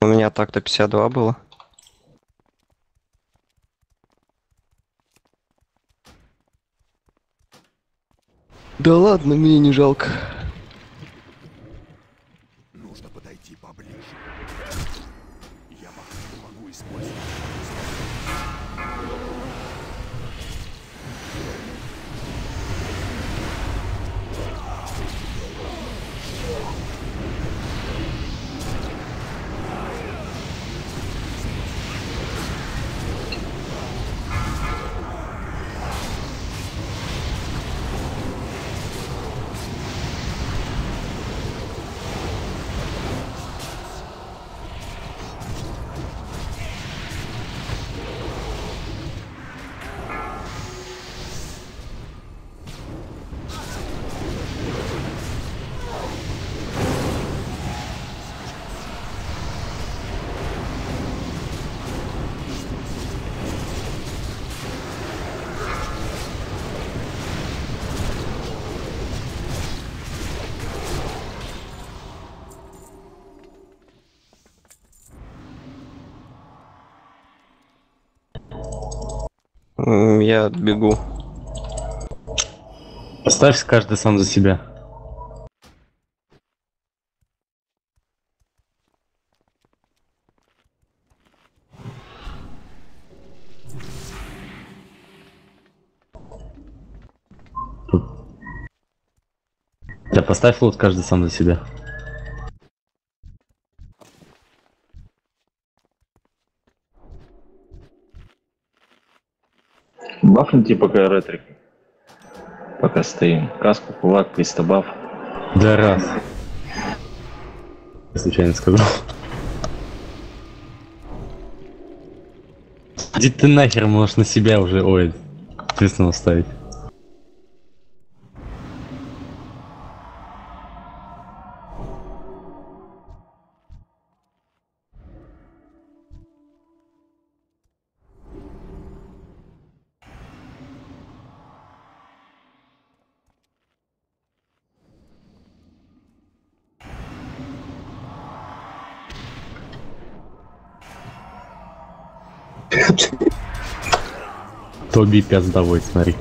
У меня так-то 52 было. Да ладно, мне не жалко. М, Я бегу. Оставь каждый сам за себя. Да поставь лут каждый сам за себя. Бафнути пока ретрик. Пока стоим. Каску, кулак, пристабаф. Да раз. Я случайно сказал. Иди ты нахер, можешь на себя уже, ой, ответственно ставить. Тоби пиздовой, смотри.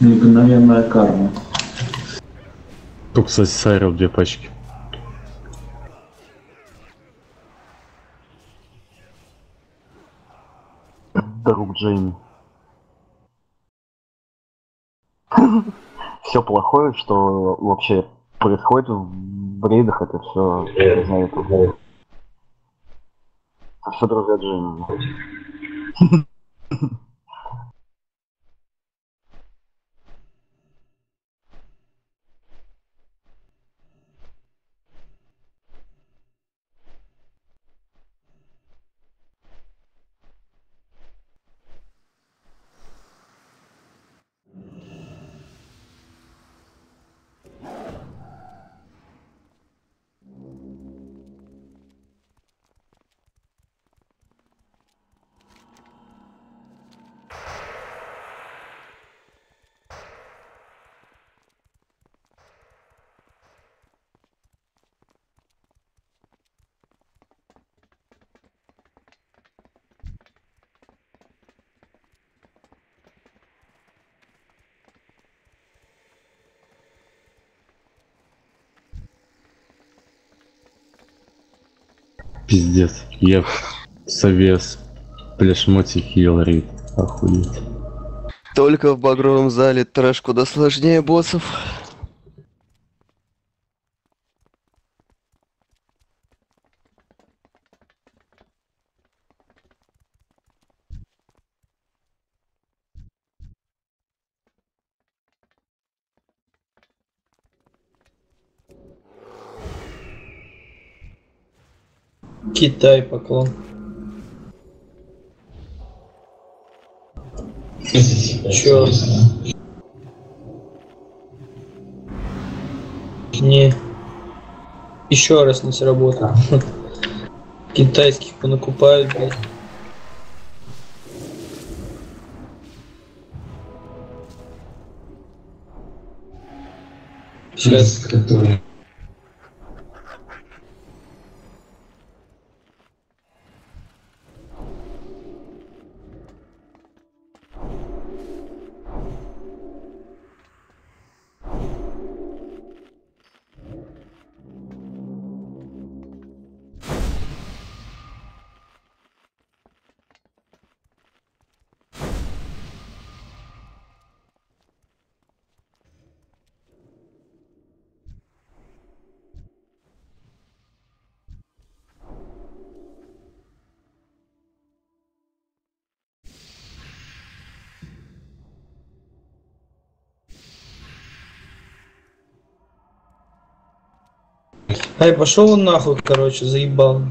Мгновенная карма. Тут, кстати, сайрил две пачки. Друг Джейми. все плохое, что вообще происходит в рейдах, это все, не знаю, это, это все друзья Джимми. Пиздец. Я совес. Плешмоти хил рейд. Охуеть. Только в багровом зале трэш куда сложнее боссов. Китай поклон. Чё? Не. Еще раз не сработал. Китайских понакупают, блядь. Сейчас. Ай, пошел он нахуй, короче, заебал.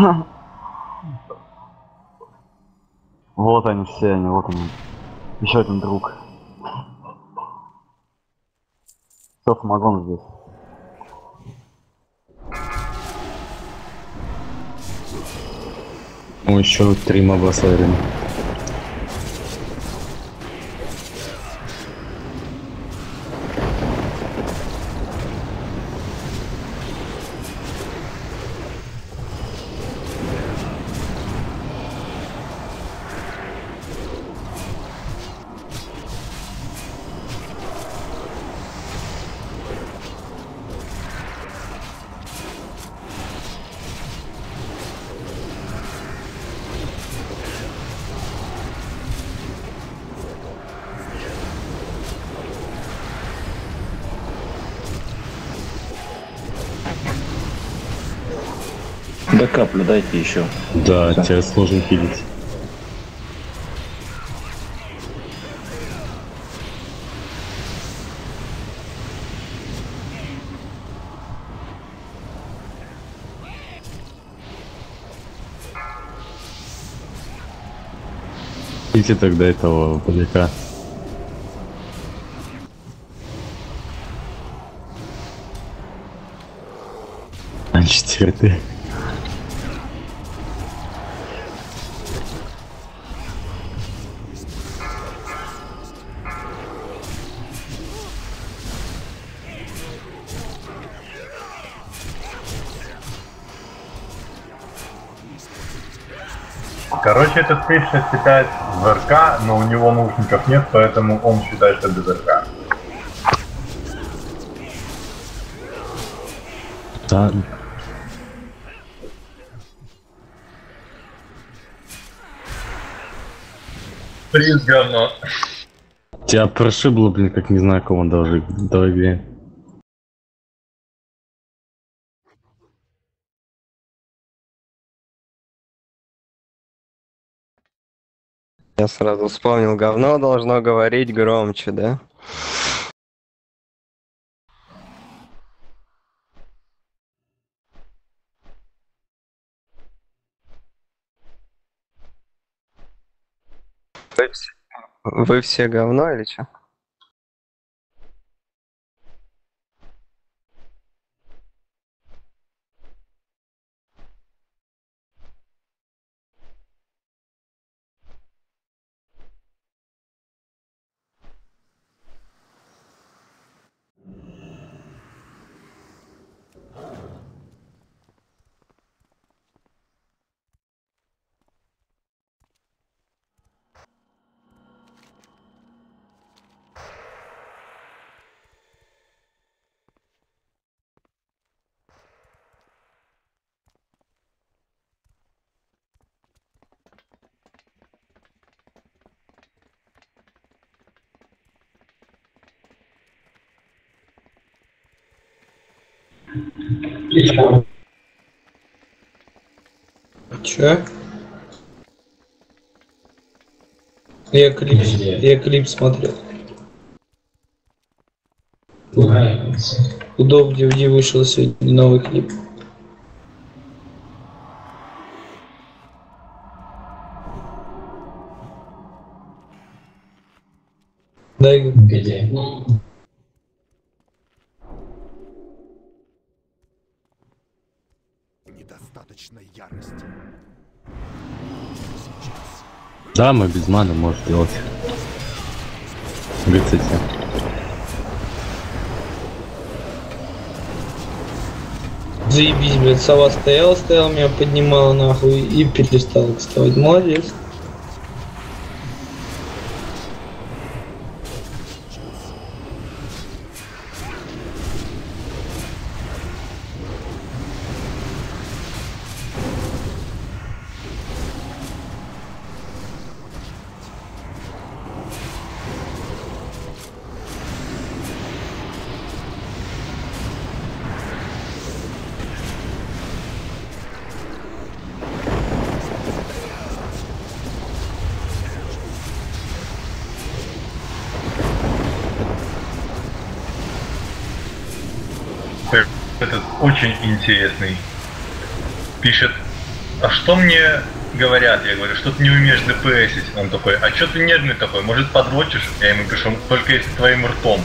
Вот они все они, вот они. Еще один друг. Все, самогон здесь. Ну, еще три моба слайдера. Да каплю дайте еще. Да, Всё. тебя сложно хилить. Идите тогда этого поляка. Четвертый. Этот сейчас считает в РК, но у него наушников нет, поэтому он считает, что без РК. Да. Приз говно. Тебя прошибло, блин, как не знаю, кого даже. Давай где. сразу вспомнил. Говно должно говорить громче, да? Вы все говно или что? Че? Я клип, я клип смотрел. Удоб DVD вышел сегодня новый клип. Дай Недостаточно Да, мы без маны может делать. ГЦТ. Заебись, блядь, сова стояла, стояла, меня поднимала нахуй и перестала вставать. Молодец. Очень интересный. Пишет, а что мне говорят? Я говорю, что ты не умеешь ДПСить. Он такой, а что ты нервный такой? Может подрочишь? Я ему пишу, только если твоим ртом.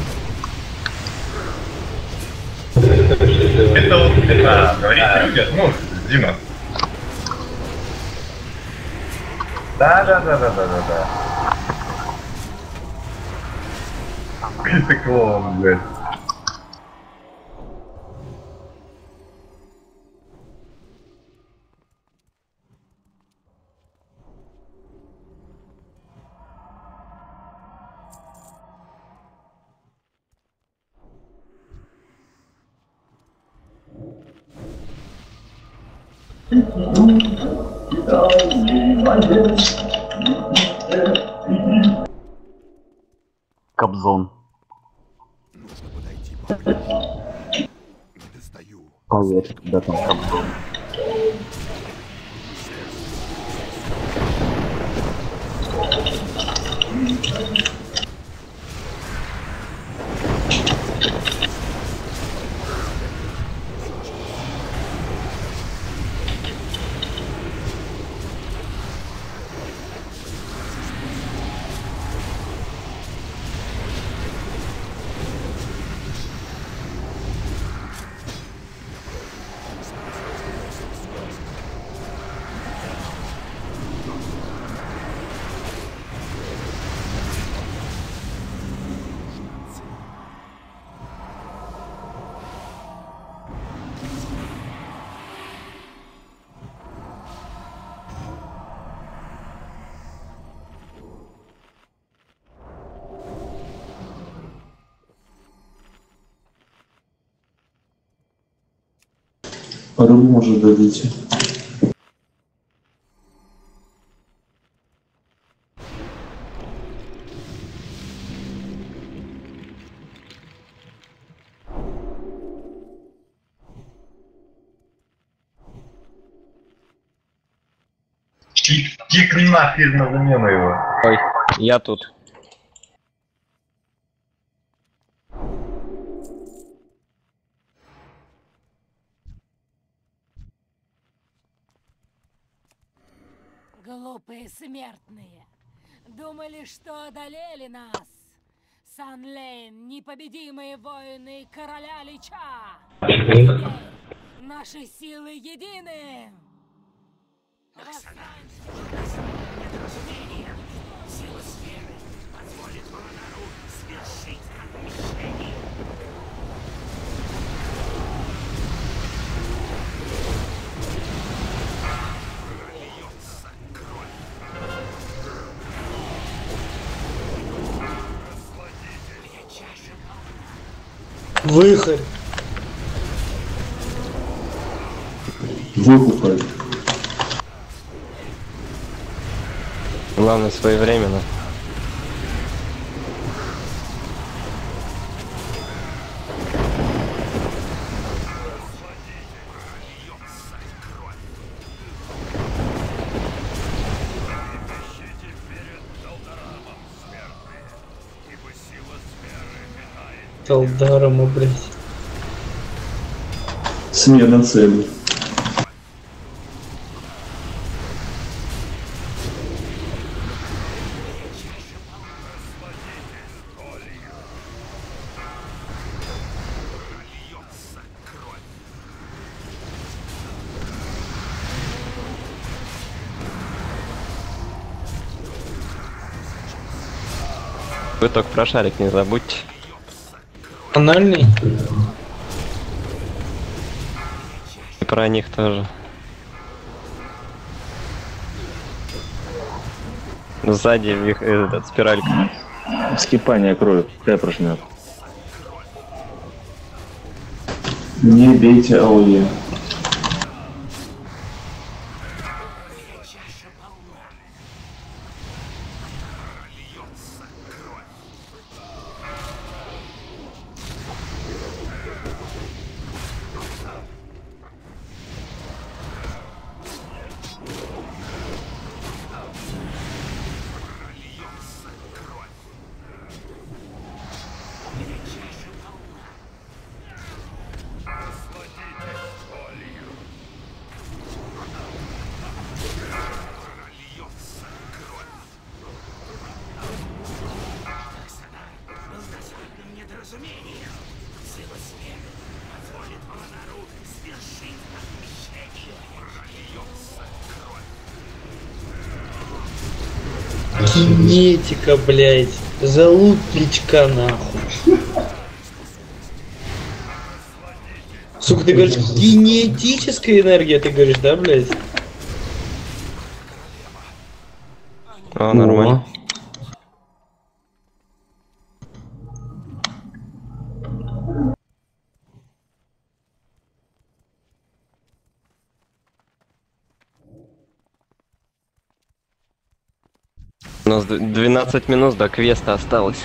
Это вот, а, говорите, люди, ну, Дима. Да, да, да, да, да, да, да. Какой-то клоун, блядь. Кобзон. Нужно подойти поближе. Не достаю. Поверь, да там Кобзон. Рыбу может дадите. Кик, кик нахер на замену его. Ой, я тут. Глупые смертные. Думали, что одолели нас? Санлейн, непобедимые воины короля Лича! Наши силы едины! Выход. Выкупали. Главное своевременно. Талдаром, блядь. Смена цели. Вы только про шарик не забудьте. Анальный? И про них тоже. Сзади вих- этот, спиралька. Скипание крови. Пускай прожмет. Не бейте АОЕ. Кинетика, блядь. Залупничка, нахуй. Сука, ты говоришь, кинетическая энергия, ты говоришь, да, блядь? О, нормально. У нас д- 12 минут до квеста осталось.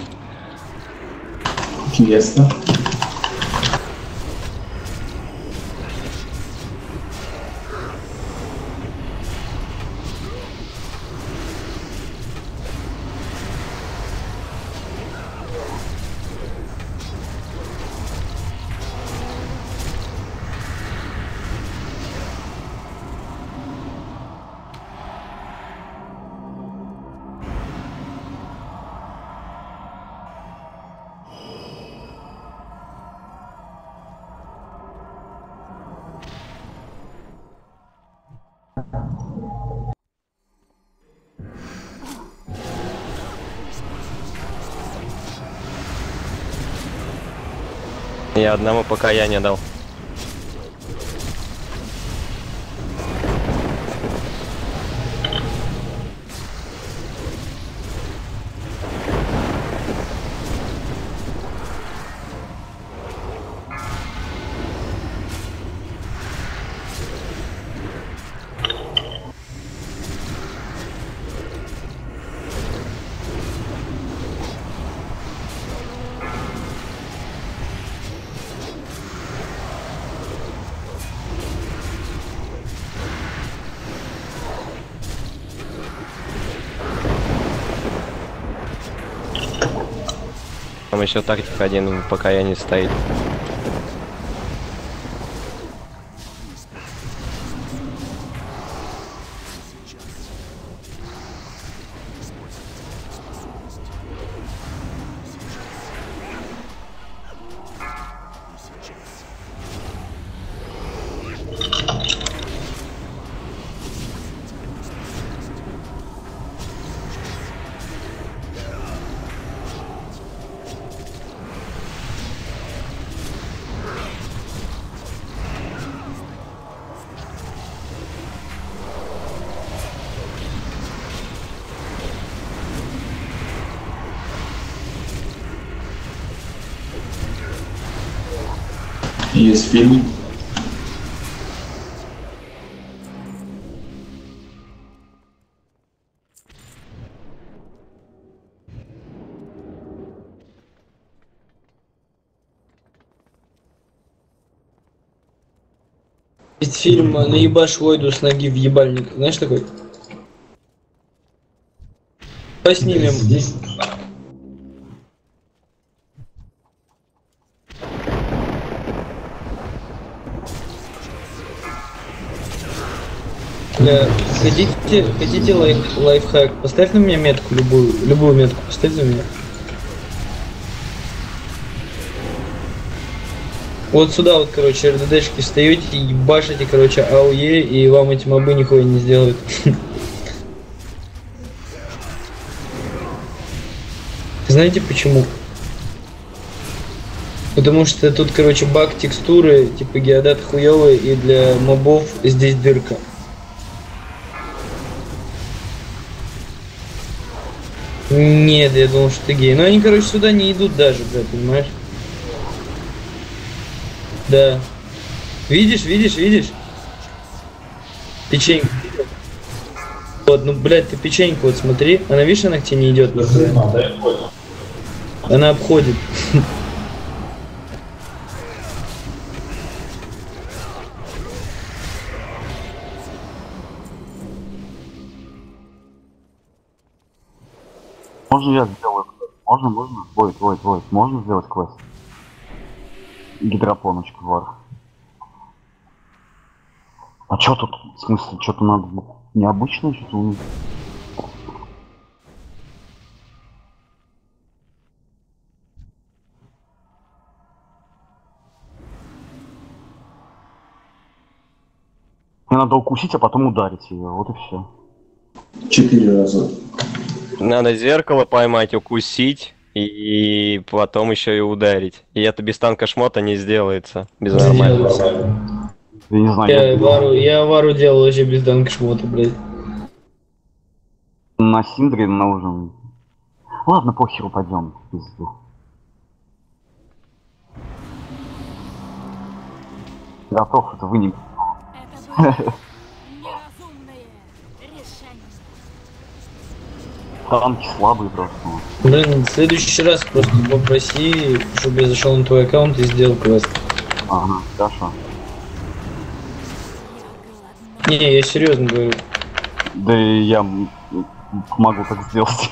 Ясно. Я одному пока я не дал. Там еще тактик один, пока я не стоит. Есть фильм «Наебашь Ллойду с ноги в ебальник». Знаешь такой? Поснимем. Бля, хотите, хотите лайф, лайфхак? Поставь на меня метку, любую, любую метку, поставь на меня. Вот сюда вот, короче, РДДшки встаете и ебашите, короче, АУЕ, и вам эти мобы нихуя не сделают. Знаете почему? Потому что тут, короче, баг текстуры, типа геодат хуёвый, и для мобов здесь дырка. Нет, я думал, что ты гей. Но они, короче, сюда не идут даже, блядь, понимаешь? Да. Видишь, видишь, видишь? Печеньку. Вот, ну, блядь, ты печеньку вот смотри. Она, видишь, она к тебе не идет. Она обходит. Можно я сделаю? Можно, можно? Войт, Войт, Войт, можно сделать квест? Гидропоночка, вар. А чё тут? В смысле, что-то надо необычное что-то у них? Мне надо укусить, а потом ударить ее. Вот и все. Четыре раза. Надо зеркало поймать, укусить и потом еще и ударить. И это без танка шмота не сделается. Без нормального. Я не знаю, Я я вару, я вару делал вообще без данка шмота, блядь. на Синдре нужен. Ладно, похеру пойдем. пизду. Готов, это вы не... Танки слабые просто. Блин, в следующий раз просто попроси, чтобы я зашел на твой аккаунт и сделал квест. Ага, хорошо. Не, я серьезно говорю. Да и я могу так сделать.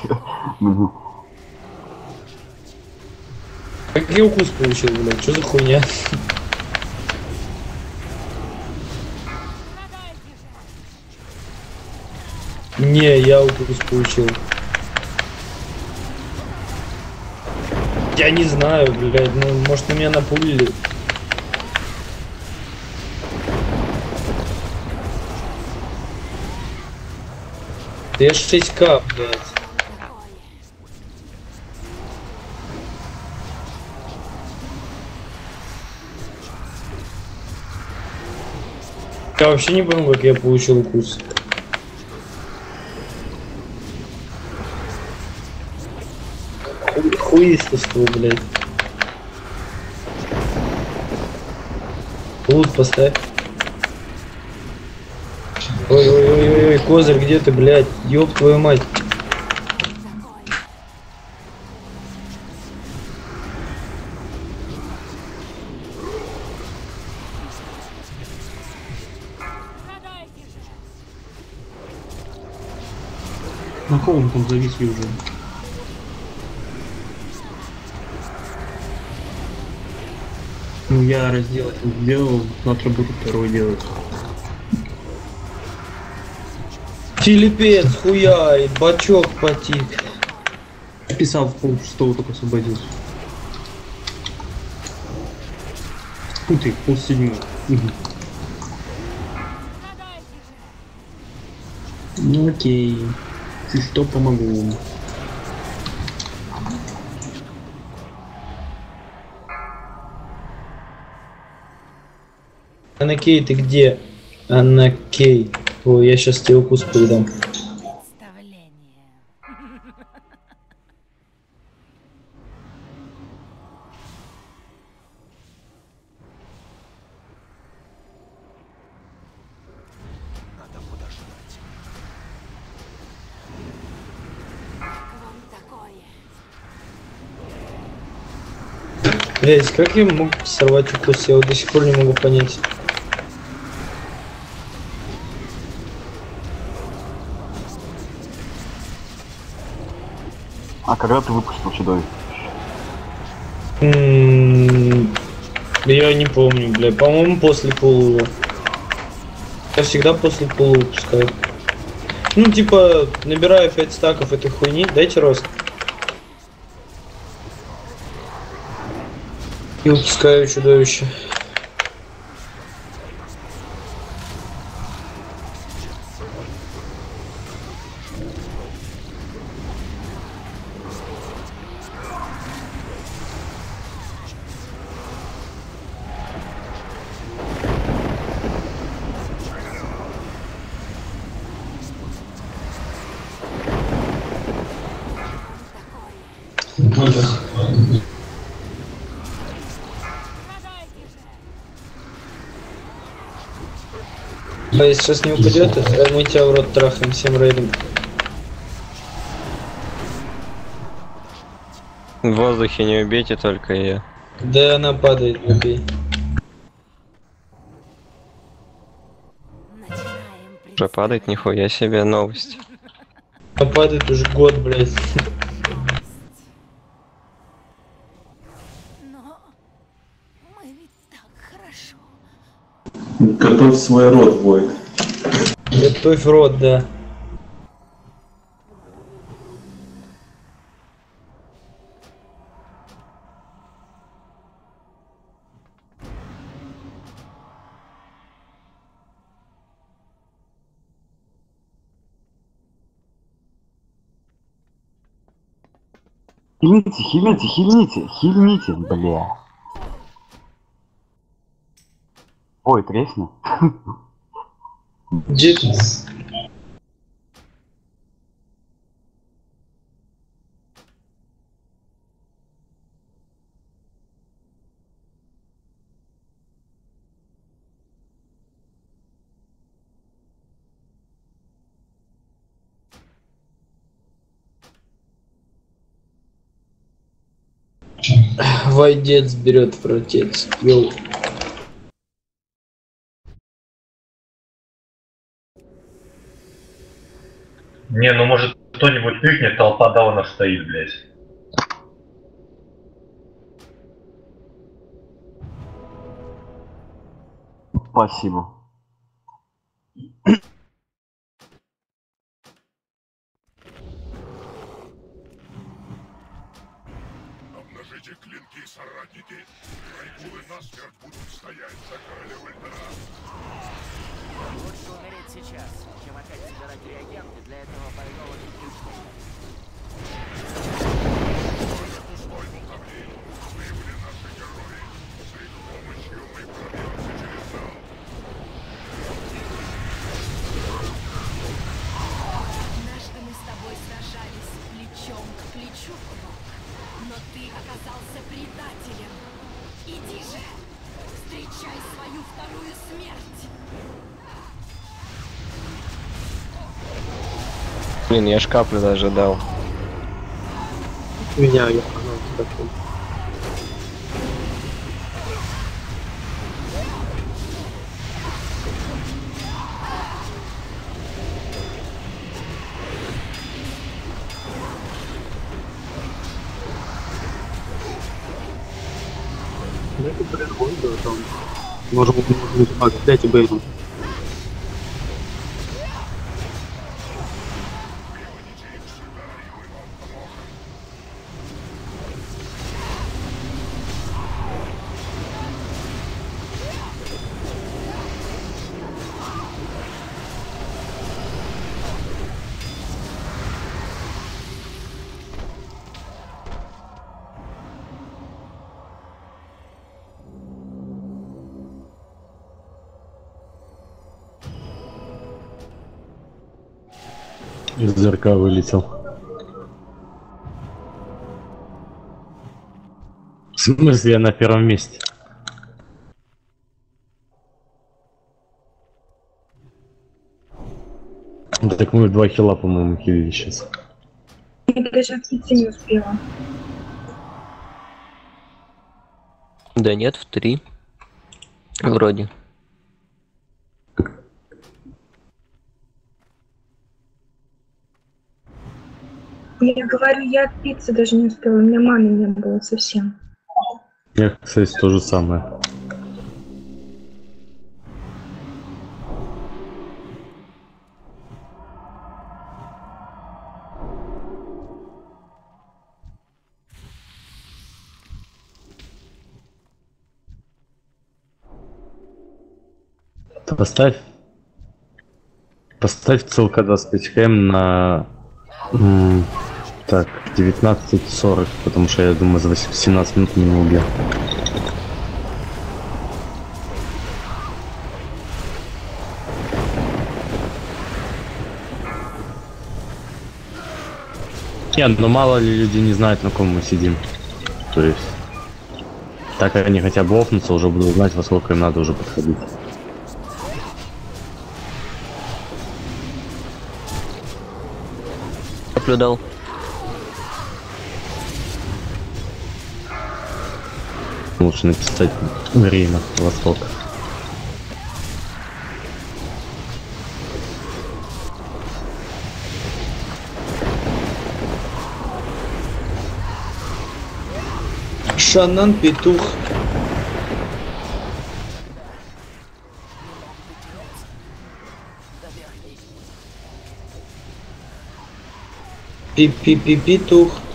Как я укус получил, блядь? Что за хуйня? Не, я укус получил. Я не знаю, блядь, ну, может, на меня напулили. Я 6к, блядь. Я вообще не понял, как я получил укус. Хуистовство, блядь. Лут поставь. Ой-ой-ой-ой, козырь, где ты, блядь? Ёб твою мать. На холм там зависли уже. Я раздел один сделал, завтра буду второй делать. Филиппец, хуяет, бачок потик. Писал в пол шестого только освободился. Фу ты, пол седьмого. Ну окей. Ты что, помогу. Анакей, ты где? Анна Кей. Ой, я сейчас тебе укус передам. Блять, как я мог сорвать укус? Я вот до сих пор не могу понять. А когда ты выпустил чудовище? Я не помню, бля. По-моему, после полува. Я всегда после полува выпускаю. Ну, типа, набираю 5 стаков этой хуйни. Дайте рост. И выпускаю чудовище. А если сейчас не упадет, мы тебя в рот трахаем всем рейдом. В воздухе не убейте только ее. Да она падает, убей. Уже падает, нихуя себе новость. Она падает уже год, блядь. Мы ведь так хорошо. Готовь свой рот, Войт. Готовь рот, да. Хильните, хильните, хильните, хильните, бля. Ой, тресни. Дед... Войдец берет в ротец. Йоу. Не, ну может кто-нибудь тыкнет, толпа даунов стоит, блядь. Спасибо. Обнажите клинки, соратники. Райкулы насмерть будут стоять за короля Ульдара. Сейчас, чем опять собирать реагенты для этого больного приключения. Пустой болтовни. Выявили наши герои. Блин, я ж каплю даже дал. Меня, я там. Может быть, дайте Бейну. ЗРК вылетел. В смысле, я на первом месте. Так мы два хила, по-моему, хилили сейчас. Я даже отойти не успела. Да нет, в три. Вроде. Я говорю, я отпиться даже не успела, у меня маны не было совсем. Я, кстати, то же самое. Поставь. Поставь ссылка 25 км на... Так, 19.40, потому что я думаю, за 8 17 минут меня убил. Нет, ну мало ли люди не знают, на ком мы сидим. То есть... Так как они хотя бы офнутся, уже будут знать, во сколько им надо уже подходить. Наблюдал. Лучше написать время, восток. Шанан петух. Пи-пи-пи-петух. Это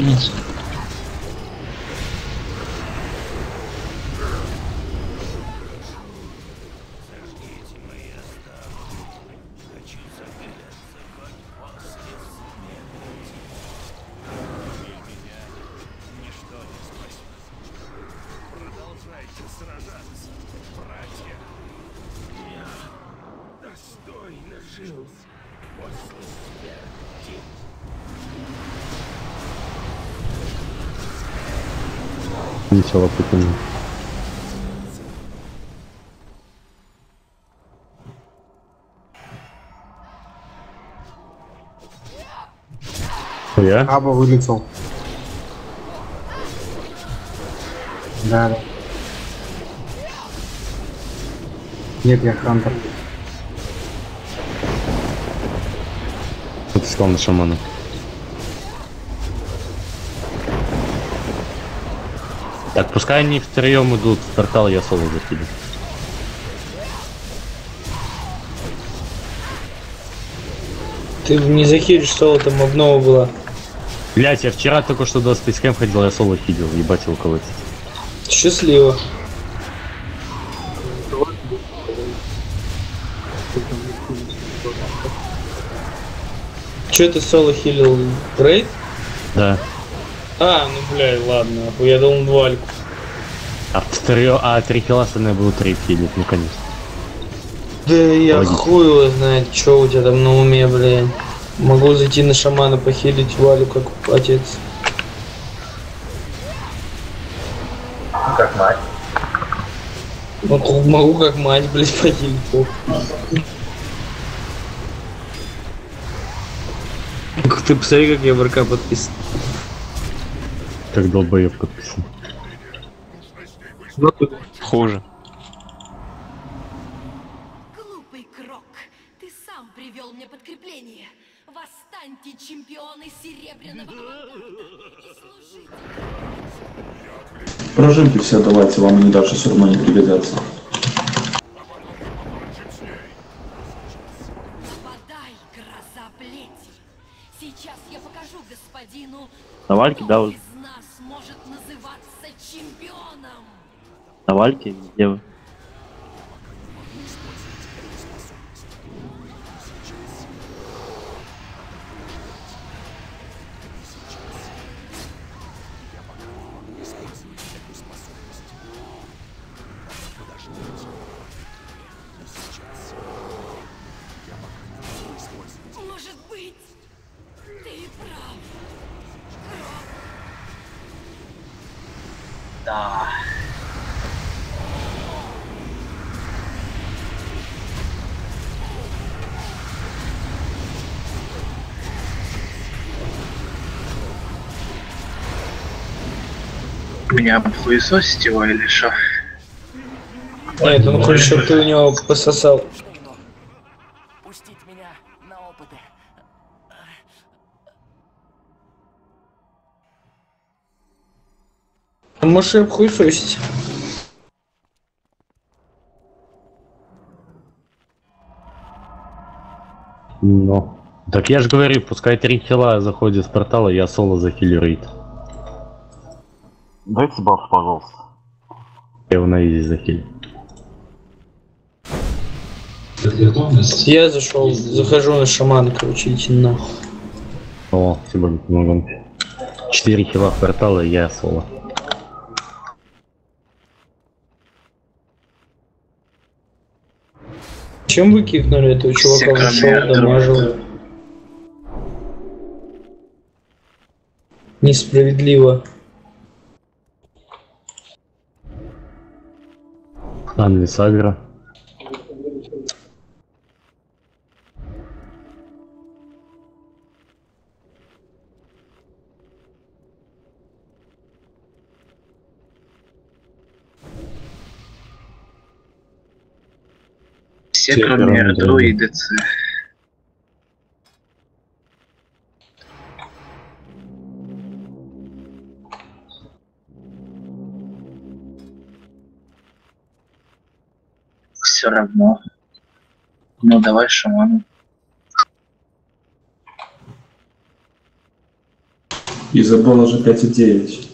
Give me Ничего любопытного. Я? Аба вылетел. Да, да. Нет, я Хантер. Ты сказал на шамана? Так, пускай они втроем идут в портал, я соло закину. Ты не захилишь соло, там обнова была. Блять, я вчера только что до спейскэм ходил, я соло хидил, ебать его колоть. Счастливо. Че ты соло хилил? Рейд? Да. А, ну блядь, ладно, я думал вальку. А втроем, а три хила остальные будут три хилить, ну конечно. Да я Логично. хуй его знает, что у тебя там на уме, блядь. Могу зайти на шамана похилить Валю как отец. Как мать. Могу, могу как мать, блядь, похилить. Ты посмотри, как я в РК подписан. Как долбоеб подписан. Хуже. Глупый Крок, ты сам привел мне подкрепление. Восстаньте, чемпионы Серебряного. Прожимки все давайте, вам они даже все равно не пригодятся. Сейчас я покажу господину, На вальке, да, уже? На вальке? Где вы? Может быть, ты и прав. Да. Меня обхуесосить его или что? Нет, он хочет, чтобы ты у него пососал. А Можешь и обхуесосить. Ну. Так я же говорю, пускай три хила заходит с портала, я соло захилю рейд. Дайте баф, пожалуйста. Я его на изи захилю. Я зашел, захожу на шамана, короче, идти нахуй. О, сегодня помогу. Четыре хила в портала, я соло. Чем вы кикнули этого чувака? Он шел, дамажил. Несправедливо. Анли Сагра. Все, кроме ц. Все равно. Ну давай шаману. Изабелла же 5,9.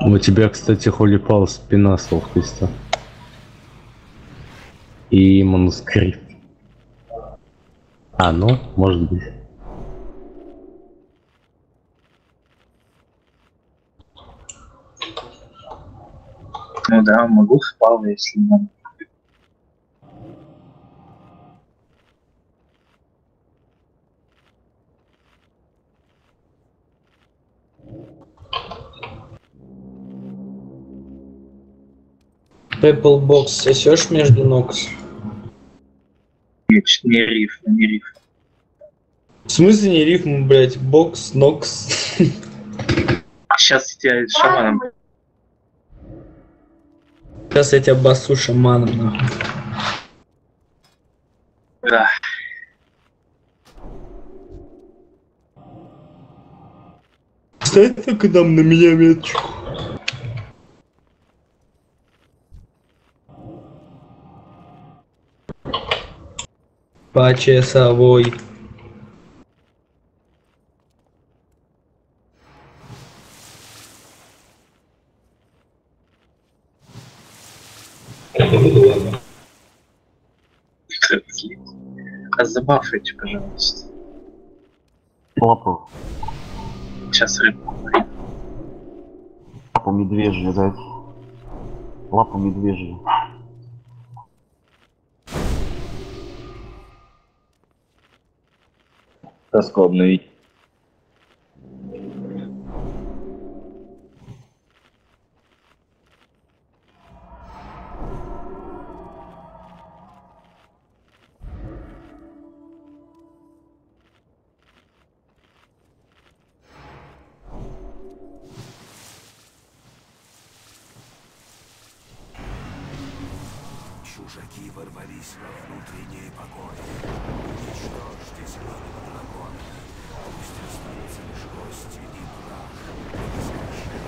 У тебя, кстати, холипал спина с ловкостью. И манускрипт. А, ну, может быть. Ну да, могу впал, если надо. Purple Box сосешь между ног? Не, ч- не риф, не риф. В смысле не рифм, блять, бокс, нокс. Сейчас я с шаманом. Сейчас я тебя басу шаманом, нахуй. Да. Только нам на меня меточку. По часовой. А забафайте, пожалуйста. Лапу. Сейчас рыбку. Лапу медвежью дать. Лапу медвежью. Каску Чужаки ворвались во внутренние покои. Уничтожьте зеленого дракона. Пусть останутся лишь кости и прах. Искажения.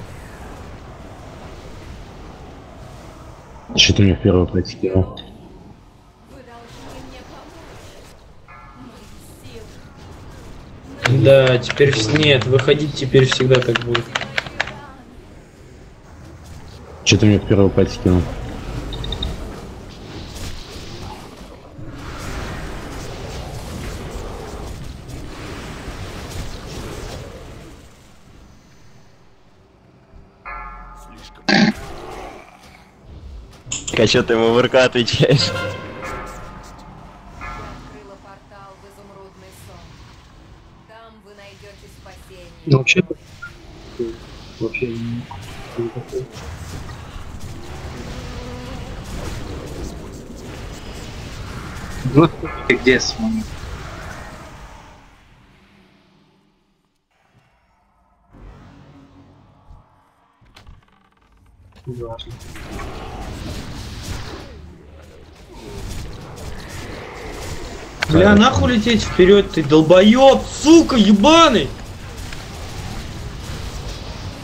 Что ты мне в первую платье кинул? Да, теперь нет, выходить теперь всегда так будет. Что ты мне в первую платье кинул? Что ты ему в РК отвечаешь? Там вы найдете спасение. Ну, вообще, вообще, не где смотри? Бля, нахуй лететь вперед, ты долбоеб, сука, ебаный!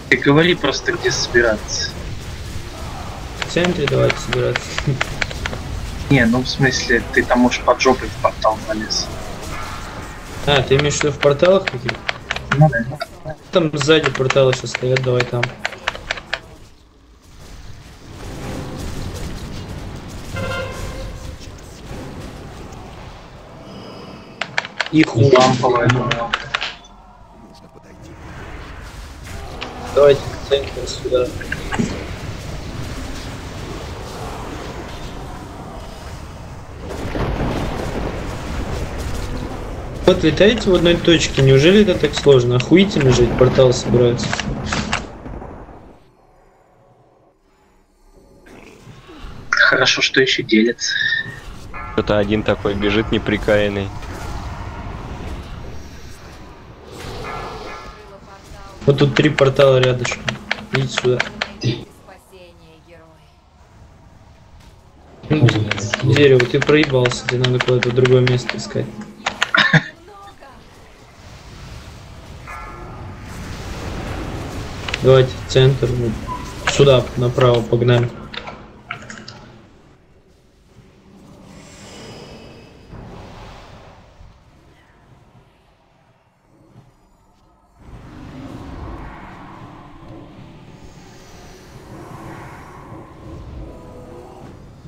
Ты говори просто, где собираться. В центре давайте собираться. Не, ну в смысле, ты там можешь под жопой в портал залез. А, ты имеешь в виду в порталах каких? Ну да. Там сзади порталы сейчас стоят, давай там. И. Ламповая, думаю. Давайте к центру сюда. Вот летаете в одной точке, неужели это так сложно? Охуительно жить, портал собирается. Хорошо, что еще делится. Что-то один такой бежит неприкаянный. Вот тут три портала рядышком. Идите сюда. Дерево, ты проебался, тебе надо куда-то другое место искать. Давайте в центр, сюда, направо, погнали.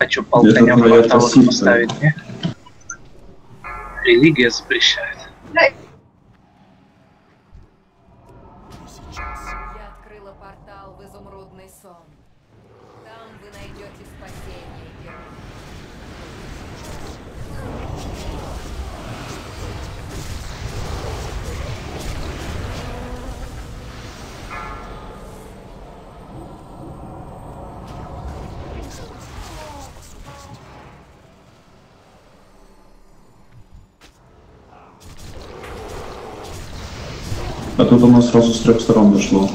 А что, пол Где-то коня твоя портал пассивка. поставить, не? Религия запрещает. А тут оно сразу с трех сторон дошло.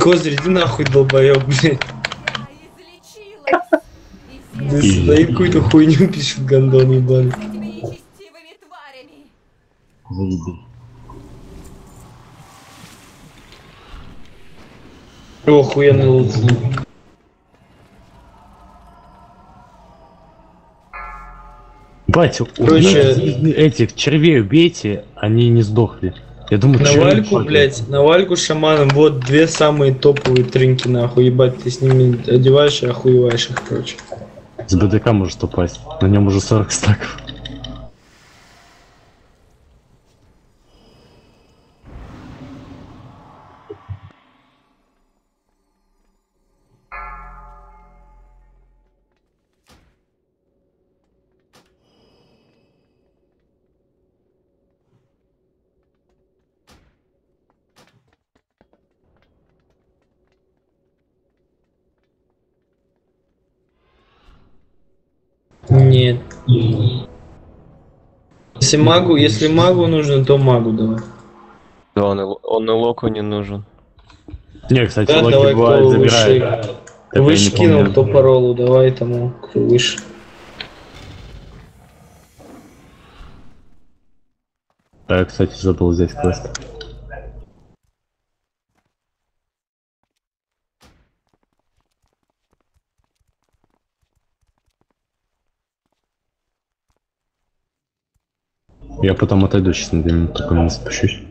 Козырь, иди нахуй, долбоёб, блядь. Да сюда какую-то хуйню пишет гандон ебаный. Заебись. Охуенный лут. Бать, Короче- убейте этих червей убейте, они не сдохли. Я думаю, На вальку, блядь, на вальку шаманом, вот две самые топовые тринки, нахуй, ебать, ты с ними одеваешь и охуеваешь их, короче. С БДК может упасть. На нем уже 40 стаков. Если магу, если магу нужно, то магу давай. Да, он, и, он и Локу не нужен. Не, кстати, Да, Локи давай, бывает забирает. выше, выше кинул, то по роллу, давай тому, кто выше. Да, кстати, забыл взять квест. Я потом отойду сейчас на 2 минуты, только не спущусь.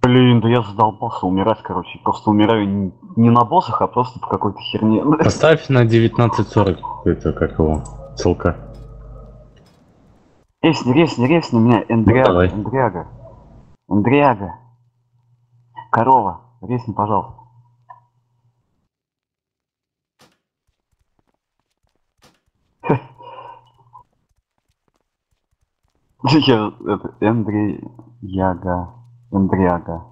Блин, да я задолбался умирать, короче. Просто умираю не, на боссах, а просто в какой-то херне. Поставь на 19.40, это как его, ссылка. Ресни, ресни, ресни меня, Эндриага, давай. Эндриага. Эндриага. Корова, ресни, пожалуйста. Я, это, Эндри... Яга. Эндриага.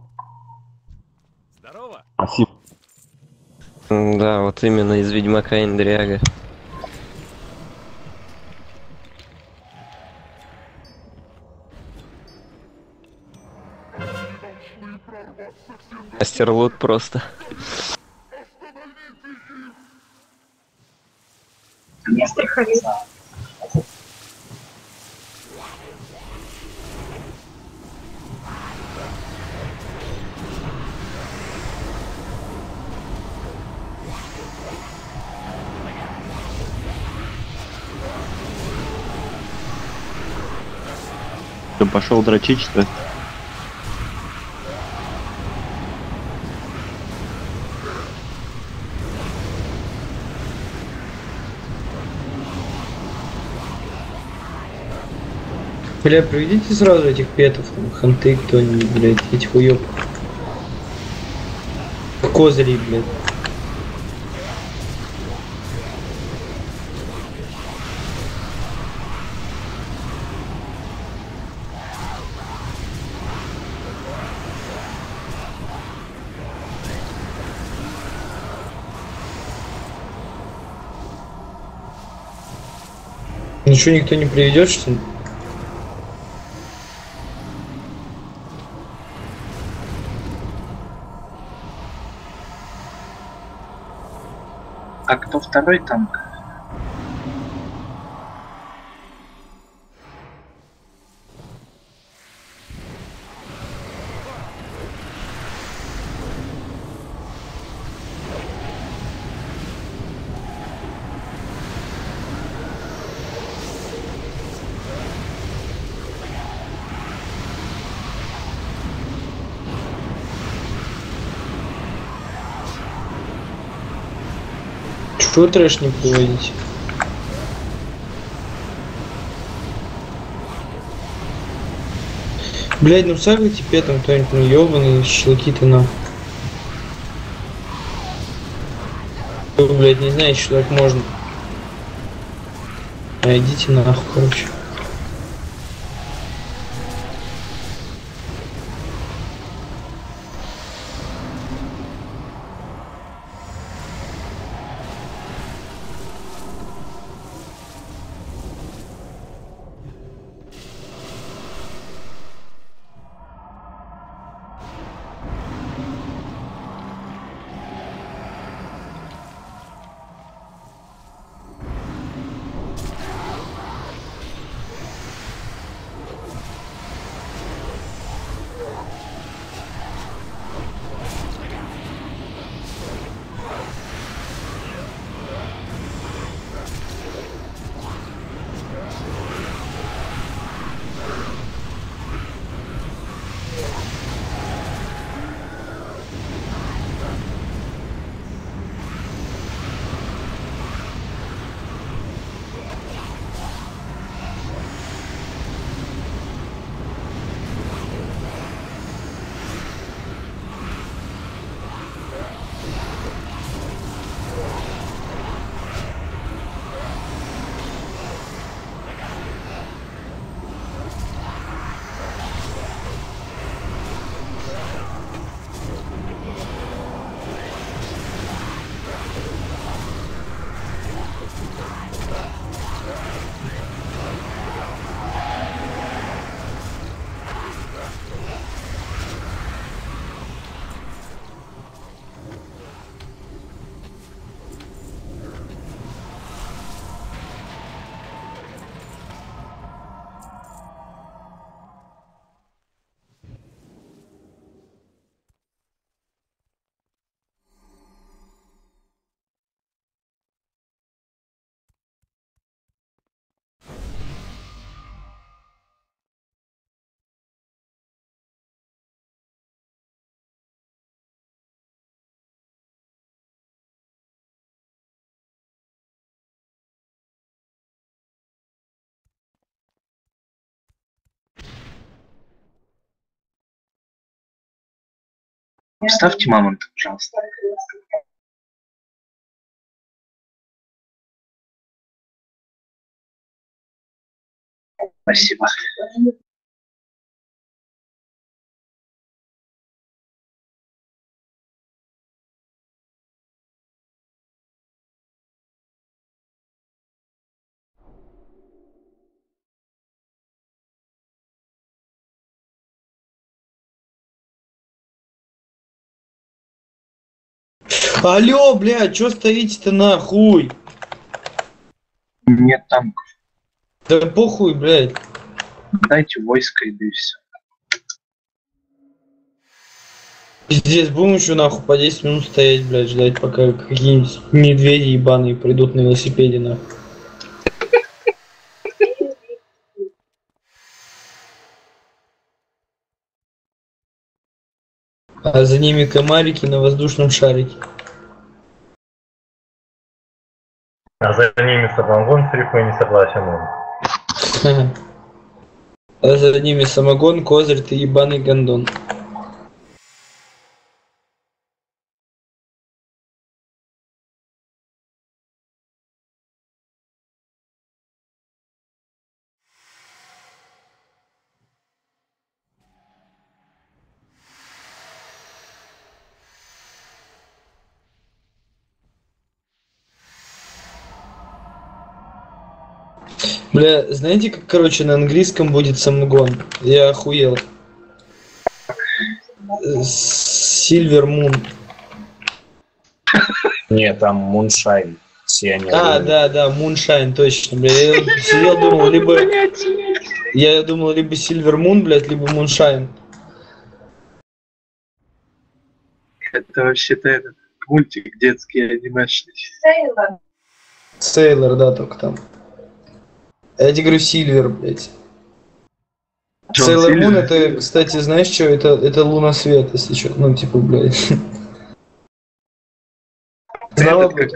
Здорово. Спасибо. Да, вот именно из Ведьмака Индриага. Мастер лут просто. Мистер Халид. Ты пошел дрочить, что? Бля, приведите сразу этих петов, там, ханты кто-нибудь, блядь, этих уёбков. Козырей, блядь. Ничего никто не приведет, что ли? А кто второй танк? Чего трэш не приводите? Блять, ну сагайте петом кто-нибудь, ну ёбаный, щелки-то нахуй. Вы, блядь, не знаете, что так можно. А идите нахуй, короче. Вставьте мамонта, пожалуйста. Спасибо. Алло, блядь, чё стоите-то нахуй? Нет танков. Да похуй, блядь. Дайте войско и да и все. Пиздец, будем еще нахуй по 10 минут стоять, блядь, ждать, пока какие-нибудь медведи ебаные придут на велосипеде, нахуй. А за ними комарики на воздушном шарике. А за ними самогон с рифмой не согласен он. А за ними самогон, козырь, ты ебаный гондон. Бля, знаете, как, короче, на английском будет самогон? Я охуел. Silver Moon. Не, там Moonshine. Сияние. А, да, да, Moonshine, точно, бля. Я сидел, думал, либо... Я думал, либо Silver Moon, блядь, либо Moonshine. Это вообще-то этот мультик детский анимешный. Сейлор, да, только там. А Я тебе говорю Сильвер, блядь. Мун Сильвер? это, кстати, знаешь что, это, это луна свет, если что. Ну, типа, блядь. Знала бы?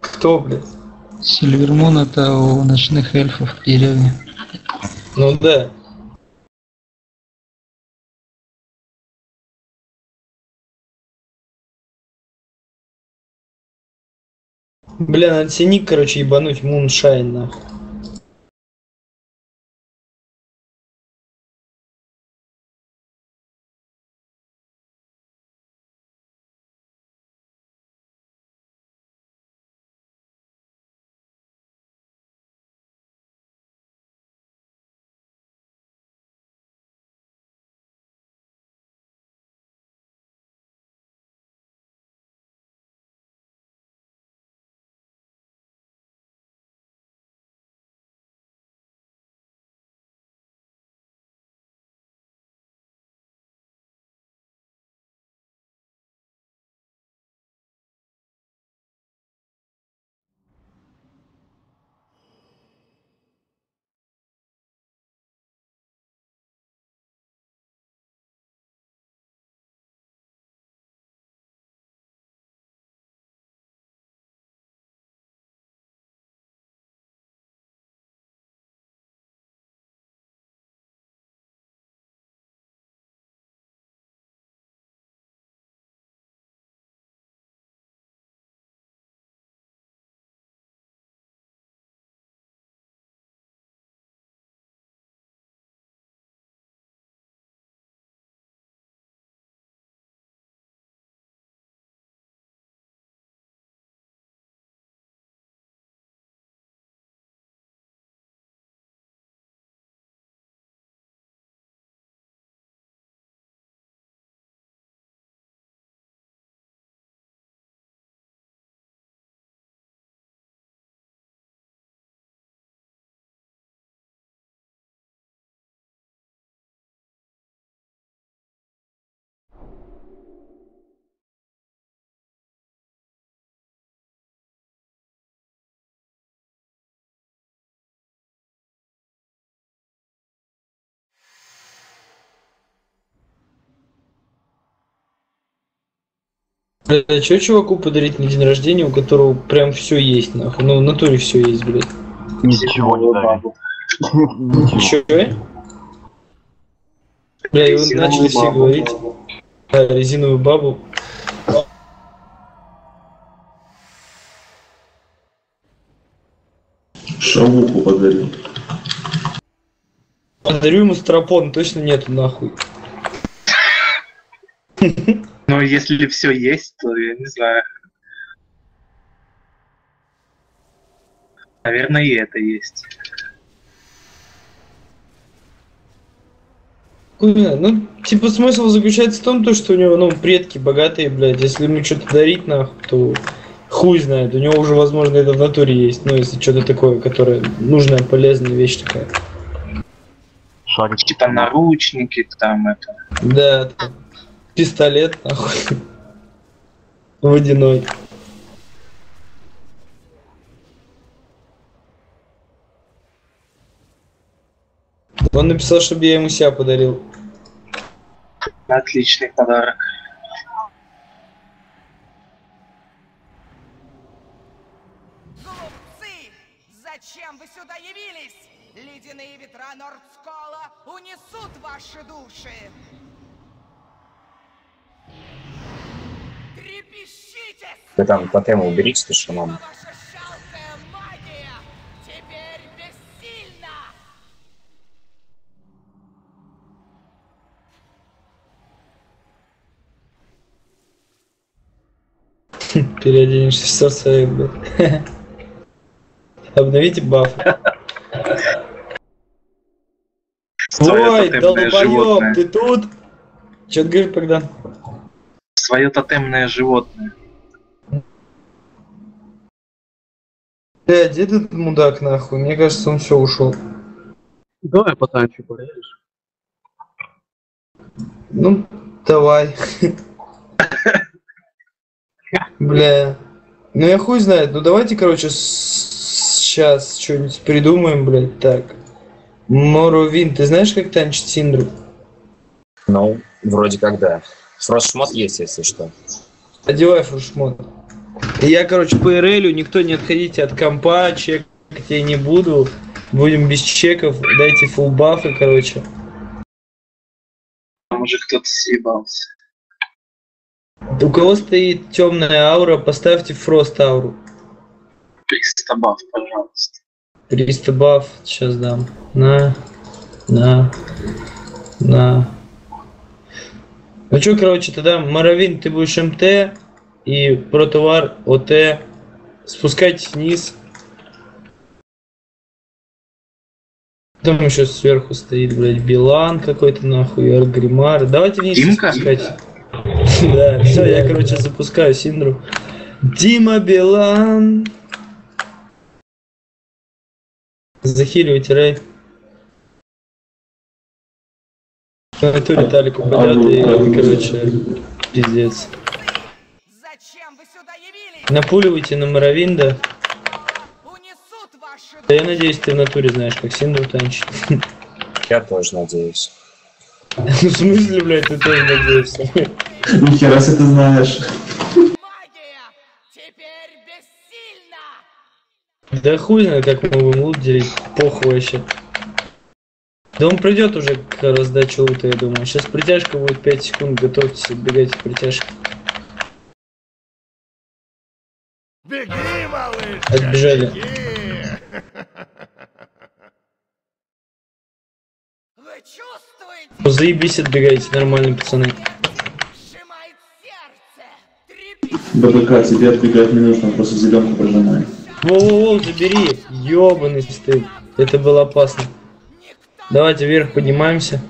Кто, блядь? Сильвермун это у ночных эльфов в деревне. Ну да. Бля, надо себе короче, ебануть Муншайн, нахуй. Бля, что чуваку подарить на день рождения, у которого прям все есть, нахуй? Ну, в натуре все есть, блядь. Ничего не дали. Че? Бля, и вы начали все говорить. Да, резиновую бабу. Шавуху подарил. Подарю ему стропон, точно нету нахуй. Но если все есть, то я не знаю. Наверное, и это есть. Хуйня, ну, типа, смысл заключается в том, то, что у него, ну, предки богатые, блядь. Если ему что-то дарить, нахуй, то хуй знает. У него уже, возможно, это в натуре есть. Ну, если что-то такое, которое нужная, полезная вещь такая. Шарик. Типа наручники, там это. Да, пистолет, нахуй. Водяной. Он написал, чтобы я ему себя подарил. Отличный подарок. Глупцы! Зачем вы сюда явились? Ледяные ветра Нордскола унесут ваши души! Вы там тотемы уберите, ты шаман. Теперь бессильна! Переоденешься в сердце, блядь. Обновите баф. Ой, долбоёб, ты тут? Чё ты говоришь, когда? Свое тотемное животное. Бля, где этот мудак, нахуй? Мне кажется, он все ушел. Давай потанчу порежешь. Ну, давай. Бля. Ну я хуй знает. Ну давайте, короче, сейчас что-нибудь придумаем, блядь, так. Моровин, ты знаешь, как танчить Синдру? Ну, вроде как да. Фростшмот есть, если что. Одевай фуршмот. Я, короче, по РЛю, никто не отходите от компа, чекать я не буду. Будем без чеков, дайте фулл бафы, короче. Там уже кто-то съебался. У кого стоит темная аура, поставьте фрост ауру. 300 баф, пожалуйста. 300 баф, сейчас дам. На, на, на. Ну что, короче, тогда Маравин, ты будешь МТ и Протовар ОТ. Спускайтесь вниз. Там еще сверху стоит, блядь, Билан какой-то нахуй, Аргримар. Давайте вниз Димка? спускайтесь. Да, все, я, короче, запускаю Синдру. Дима Билан. Захиливайте рей. На натуре Талик упадет и, короче, пиздец. Напуливайте на Моровинда. Да я надеюсь, ты в натуре знаешь, как Синдру танчить. Я тоже надеюсь. Ну, В смысле, блядь, ты тоже надеешься? Нихера себе ты знаешь. Да хуй знает, как мы будем лут делить. Похуй вообще. Да он придет уже к раздаче лута, я думаю. Сейчас притяжка будет 5 секунд, готовьтесь, отбегайте к притяжке. Беги, малыш! Отбежали. Ну, Заебись, отбегайте, нормальные пацаны. ББК, тебе отбегать не нужно, просто зеленку прожимай. Воу-воу-воу, забери! Ёбаный стыд. Это было опасно. Давайте вверх поднимаемся.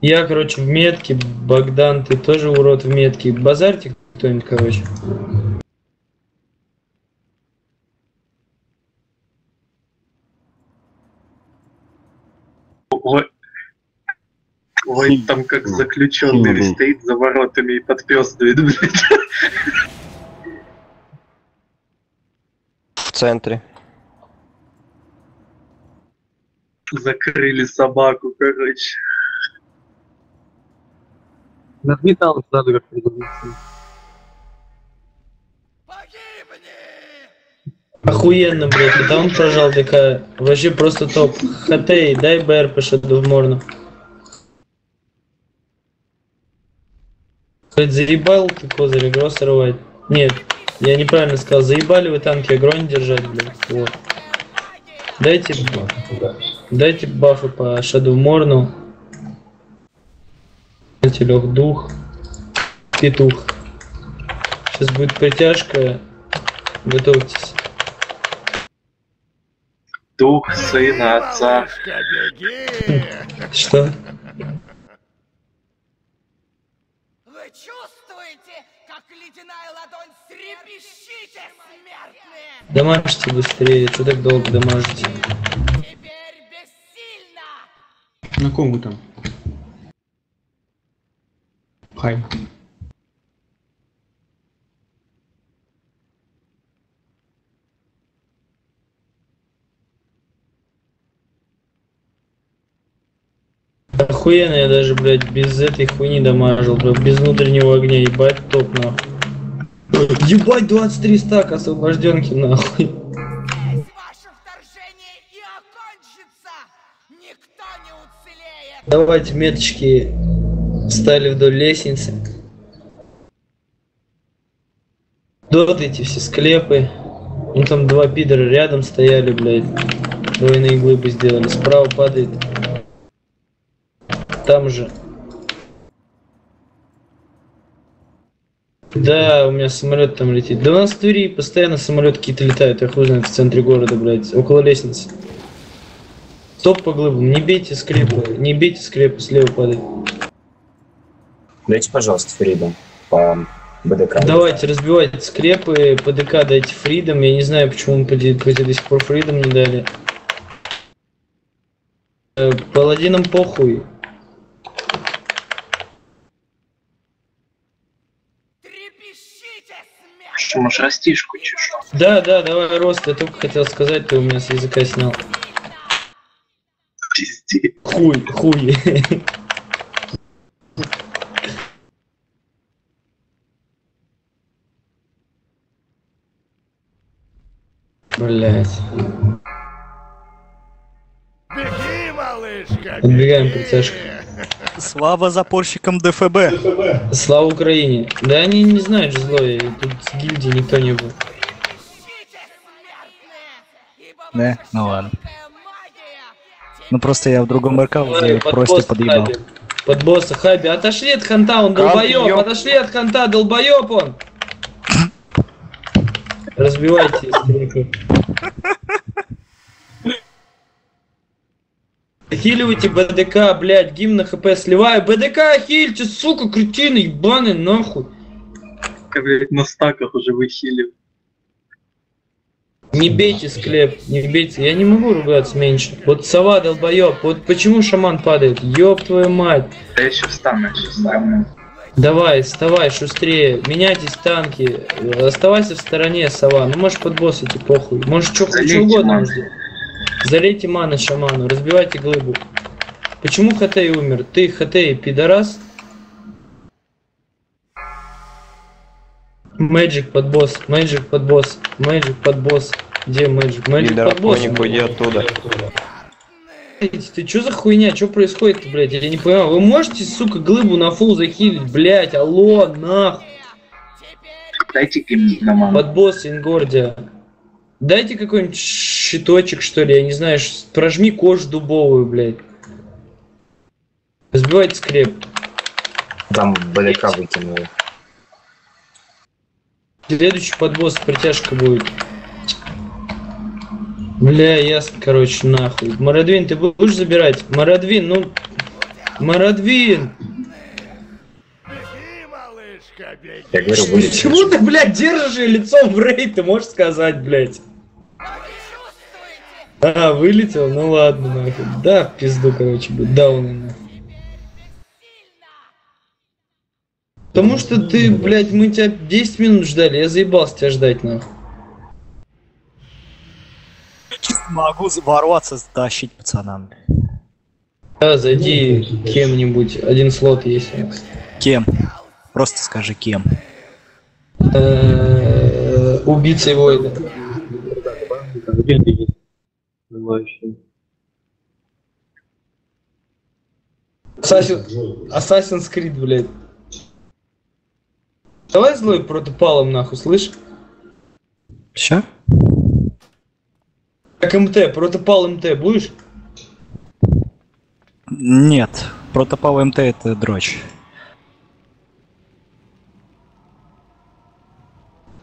Я, короче, в метке. Богдан, ты тоже урод в метке. Базарьте кто-нибудь, короче. Ой, Ой, там как заключенный стоит за воротами и подпёздывает, блядь. В центре. Закрыли собаку, короче. Нажми там сразу как придуматься. Охуенно, блядь, это он прожал такая. Вообще просто топ. Хатей, дай БР шаду в морну. Блядь, заебал ты козырь, игру срывать. Нет, я неправильно сказал, заебали вы танки агро не держать, блядь. Вот. Дайте, дайте бафы по Shadow Морну. Дайте лег дух. Петух. Сейчас будет притяжка. Готовьтесь. Дух сына отца. Что? Вы чувствуете, как ледяная ладонь трепещите, смертные? Дамажьте быстрее, что так долго дамажите? На ком вы там? Хай. Охуенно я даже, блядь, без этой хуйни дамажил, блядь, без внутреннего огня, ебать топ нахуй. Ебать 23 стака освобожденки нахуй. Давайте меточки встали вдоль лестницы. Дотайте все склепы. Ну там два пидора рядом стояли, блядь. Двойные глыбы сделали. Справа падает. Там же. Да, у меня самолет там летит. Да у нас в Твери постоянно самолеты какие-то летают, я хуй знает, в центре города, блядь, около лестницы. Стоп по глыбам, не бейте скрепы, не бейте скрепы, слева падает. Дайте, пожалуйста, Фридом по БДК. Давайте, разбивайте скрепы, ПДК дайте Фридом, я не знаю, почему мы по по до сих пор Фридом не дали. Э, Паладинам похуй. Что, может, растишку чешу? Да, да, давай, Рост, я только хотел сказать, ты у меня с языка снял. Хуй, хуй. Блять. Беги, малышка, Отбегаем притяжку. Слава запорщикам ДФБ. Слава Украине. Да они не знают же злое, тут с гильдии никто не был. Не, ну ладно. Ну просто я в другом под просто подъебал. Хаби. Под босса Хаби. Отошли от ханта, он долбоёб. ёб. Отошли от ханта, долбоёб он. Разбивайте скрепы. Хиливайте БДК, блядь, гимн на хп сливаю. БДК хильте, сука, кретины, ебаный, нахуй. Блядь, на стаках уже выхилил. Не бейте склеп, не бейте. Я не могу ругаться меньше. Вот сова долбоёб. Вот почему шаман падает? Ёб твою мать. Да я еще встану, еще встану. Давай, вставай, шустрее. Меняйтесь танки. Оставайся в стороне, сова. Ну можешь под босс идти, похуй. Можешь что, Залейте угодно ману. сделать. Залейте маны шаману, разбивайте глыбу. Почему Хатей умер? Ты, Хатей, пидорас? Мэджик под босс, Мэджик под босс, Мэджик под босс. Где Мэджик? Мэджик под босс. Уйди оттуда. Ты чё за хуйня? Чё происходит, блядь? Я не понимаю. Вы можете, сука, глыбу на фул захилить, блядь? Алло, нахуй. Дайте гимн на. Под босс Ингордия. Дайте какой-нибудь щиточек, что ли, я не знаю, прожми кожу дубовую, блядь. Сбивайте скреп. Там БДК выкинул. Следующий подбосс притяжка будет. Бля, ясно, короче, нахуй. Марадвин, ты будешь забирать? Марадвин, ну... Марадвин! Я говорю, вылетел. Почему ты, блядь, держишь её лицом в рейд, ты можешь сказать, блядь? А, вылетел? Ну ладно, нахуй. Да, в пизду, короче, будет. Дауны, нахуй. Потому что ты, блядь, мы тебя 10 минут ждали, я заебался тебя ждать, нахуй. Могу ворваться, затащить пацанам. Да, зайди кем-нибудь, один слот есть. Кем? Просто скажи кем. Э, Убийцей. Assassin- Assassin's Creed, блядь. Давай злой протопалом нахуй, слышь? Ща? Так МТ, протопал МТ будешь? Нет, протопал МТ это дрочь.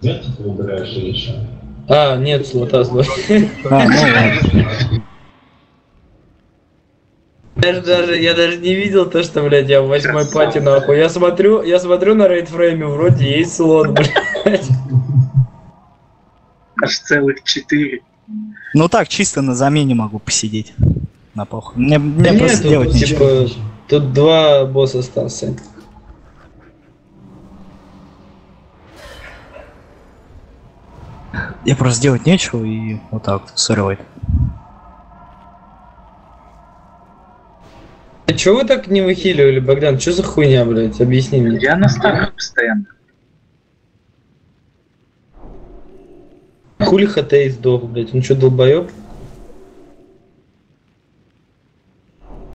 Нет, ты или что? А, нет, слота злой. А, ну ладно. Даже, даже, я даже не видел то, что, блядь, я в восьмой пати нахуй. Я смотрю, я смотрю на рейдфрейме, вроде есть слот, блядь. Аж целых четыре. Ну так, чисто на замене могу посидеть. На похуй. Мне, мне Да просто нет, делать тут, нечего. типа, тут два босса остался. Я просто делать нечего и вот так вот А чё вы так не выхиливали, Богдан? Чё за хуйня, блядь? Объясни мне. Я на стаках постоянно. Хули Хатей сдох, блядь? Он чё, долбоёб?